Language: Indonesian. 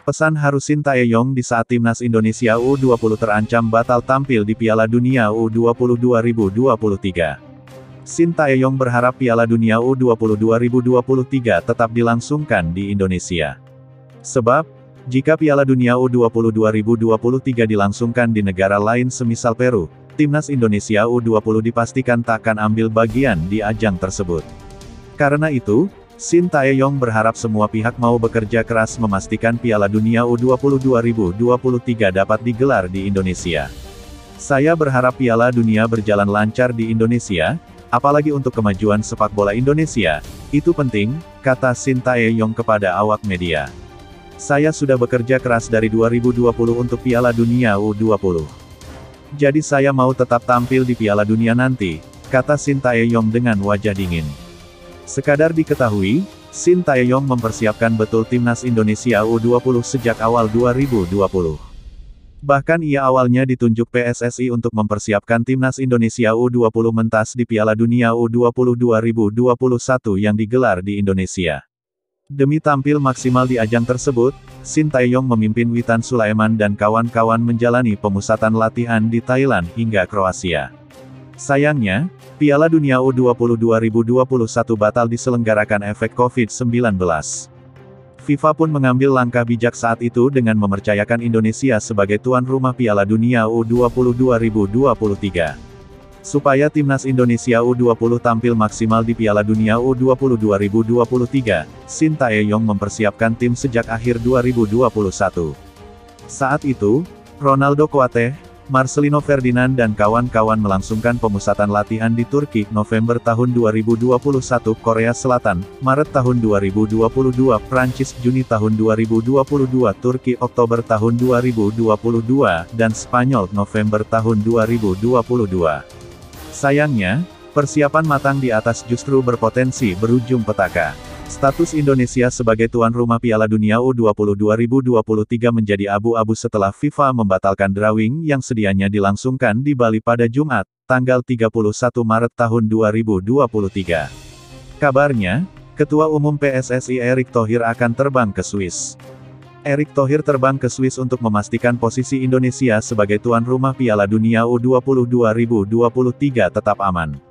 Pesan harus Sintayong di saat timnas Indonesia U20 terancam batal tampil di Piala Dunia U20 2023. Sintayong berharap Piala Dunia U20 2023 tetap dilangsungkan di Indonesia. Sebab, jika Piala Dunia U20 2023 dilangsungkan di negara lain semisal Peru, timnas Indonesia U20 dipastikan takkan ambil bagian di ajang tersebut. Karena itu, Shin Tae-yong berharap semua pihak mau bekerja keras memastikan Piala Dunia U20 2023 dapat digelar di Indonesia. Saya berharap Piala Dunia berjalan lancar di Indonesia, apalagi untuk kemajuan sepak bola Indonesia, itu penting, kata Shin Tae-yong kepada awak media. Saya sudah bekerja keras dari 2020 untuk Piala Dunia U20. Jadi saya mau tetap tampil di Piala Dunia nanti, kata Shin Tae-yong dengan wajah dingin. Sekadar diketahui, Shin Tae-yong mempersiapkan betul timnas Indonesia U20 sejak awal 2020. Bahkan ia awalnya ditunjuk PSSI untuk mempersiapkan timnas Indonesia U20 mentas di Piala Dunia U20 2021 yang digelar di Indonesia. Demi tampil maksimal di ajang tersebut, Shin Tae-yong memimpin Witan Sulaiman dan kawan-kawan menjalani pemusatan latihan di Thailand hingga Kroasia. Sayangnya, Piala Dunia U20 2021 batal diselenggarakan efek COVID-19. FIFA pun mengambil langkah bijak saat itu dengan mempercayakan Indonesia sebagai tuan rumah Piala Dunia U20 2023. Supaya timnas Indonesia U20 tampil maksimal di Piala Dunia U20 2023, Shin Tae-yong mempersiapkan tim sejak akhir 2021. Saat itu, Ronaldo Kuate, Marcelino Ferdinand dan kawan-kawan melangsungkan pemusatan latihan di Turki November tahun 2021 Korea Selatan, Maret tahun 2022 Prancis Juni tahun 2022 Turki Oktober tahun 2022 dan Spanyol November tahun 2022. Sayangnya, persiapan matang di atas justru berpotensi berujung petaka. Status Indonesia sebagai tuan rumah Piala Dunia U20 2023 menjadi abu-abu setelah FIFA membatalkan drawing yang sedianya dilangsungkan di Bali pada Jumat, tanggal 31 Maret tahun 2023. Kabarnya, Ketua Umum PSSI Erick Thohir akan terbang ke Swiss. Erick Thohir terbang ke Swiss untuk memastikan posisi Indonesia sebagai tuan rumah Piala Dunia U20 2023 tetap aman.